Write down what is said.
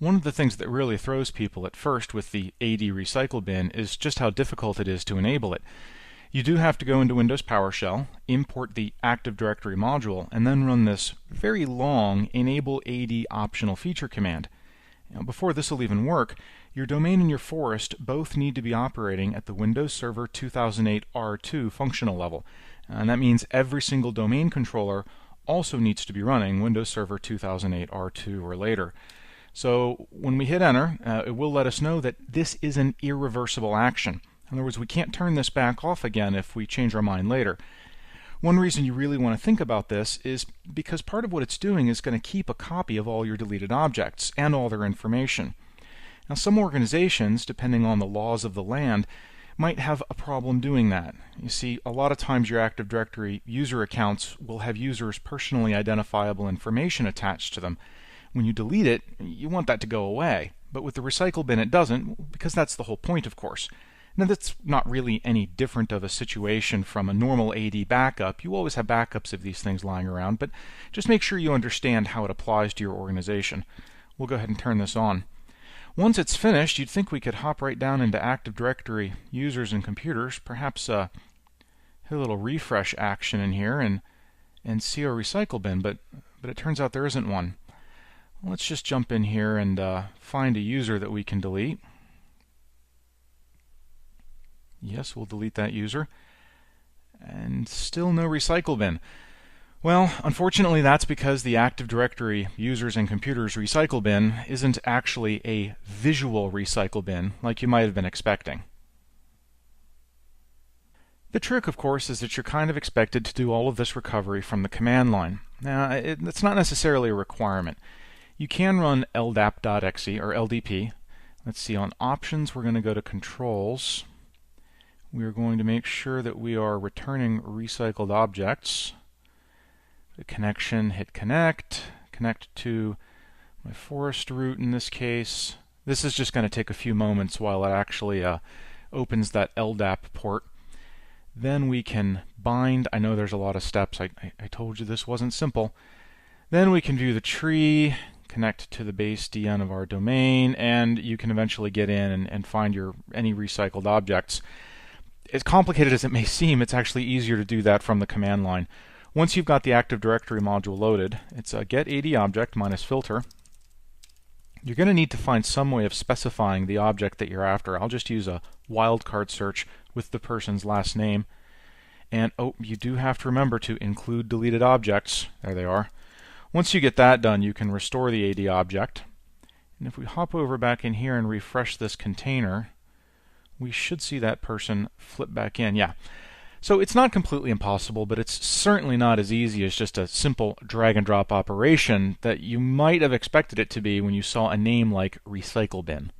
One of the things that really throws people at first with the AD recycle bin is just how difficult it is to enable it. You do have to go into Windows PowerShell, import the Active Directory module, and then run this very long enable AD optional feature command. Now, before this will even work, your domain and your forest both need to be operating at the Windows Server 2008 R2 functional level. And that means every single domain controller also needs to be running Windows Server 2008 R2 or later. So when we hit enter, uh, it will let us know that this is an irreversible action. In other words, we can't turn this back off again if we change our mind later. One reason you really want to think about this is because part of what it's doing is going to keep a copy of all your deleted objects and all their information. Now, some organizations, depending on the laws of the land, might have a problem doing that. You see, a lot of times your Active Directory user accounts will have users' personally identifiable information attached to them. When you delete it, you want that to go away. But with the recycle bin, it doesn't, because that's the whole point, of course. Now, that's not really any different of a situation from a normal AD backup. You always have backups of these things lying around, but just make sure you understand how it applies to your organization. We'll go ahead and turn this on. Once it's finished, you'd think we could hop right down into Active Directory users and computers, perhaps uh, a little refresh action in here and and see our recycle bin, but but it turns out there isn't one. Let's just jump in here and uh, find a user that we can delete. Yes, we'll delete that user. And still no recycle bin. Well, unfortunately, that's because the Active Directory users and computers recycle bin isn't actually a visual recycle bin like you might have been expecting. The trick, of course, is that you're kind of expected to do all of this recovery from the command line. Now, it, it's not necessarily a requirement. You can run ldp.exe or LDP. Let's see, on options, we're going to go to controls. We are going to make sure that we are returning recycled objects the connection, hit connect, connect to my forest root in this case. This is just going to take a few moments while it actually uh, opens that LDAP port. Then we can bind. I know there's a lot of steps. I, I, I told you this wasn't simple. Then we can view the tree, connect to the base DN of our domain, and you can eventually get in and, and find your any recycled objects. As complicated as it may seem, it's actually easier to do that from the command line. Once you've got the Active Directory module loaded, it's a get AD object minus filter. You're going to need to find some way of specifying the object that you're after. I'll just use a wildcard search with the person's last name. And oh, you do have to remember to include deleted objects. There they are. Once you get that done, you can restore the AD object. And if we hop over back in here and refresh this container, we should see that person flip back in. Yeah. So it's not completely impossible, but it's certainly not as easy as just a simple drag and drop operation that you might have expected it to be when you saw a name like Recycle Bin.